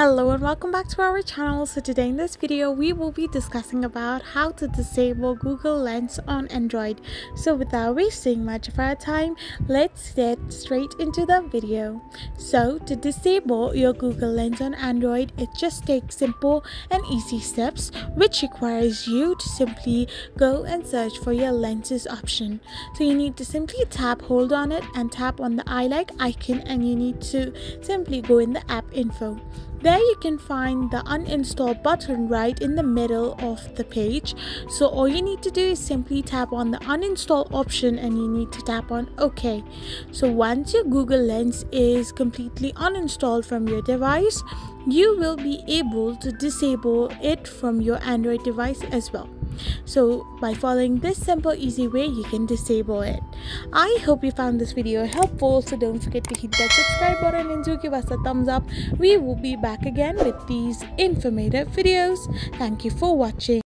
Hello and welcome back to our channel. So today in this video we will be discussing about how to disable Google Lens on Android. So without wasting much of our time, let's get straight into the video. So to disable your Google Lens on Android, it just takes simple and easy steps which requires you to simply go and search for your lenses option. So you need to simply tap hold on it and tap on the eye like icon and you need to simply go in the app info. There you can find the uninstall button right in the middle of the page. So all you need to do is simply tap on the uninstall option and you need to tap on OK. So once your Google Lens is completely uninstalled from your device, you will be able to disable it from your Android device as well. So by following this simple easy way you can disable it. I hope you found this video helpful so don't forget to hit that subscribe button and do give us a thumbs up. We will be back again with these informative videos. Thank you for watching.